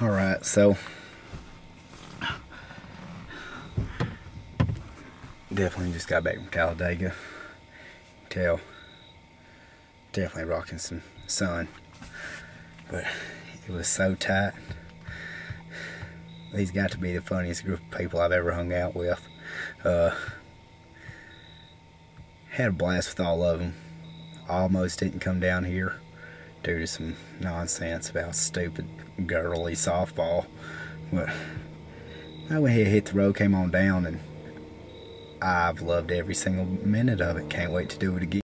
Alright, so definitely just got back from Talladega. Tell definitely rocking some sun. But it was so tight. These got to be the funniest group of people I've ever hung out with. Uh, had a blast with all of them. Almost didn't come down here due to some nonsense about stupid girly softball. But I went ahead, hit the road, came on down, and I've loved every single minute of it. Can't wait to do it again.